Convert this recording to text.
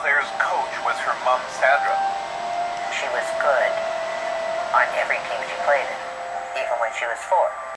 Claire's coach was her mom, Sandra. She was good on every team she played in, even when she was four.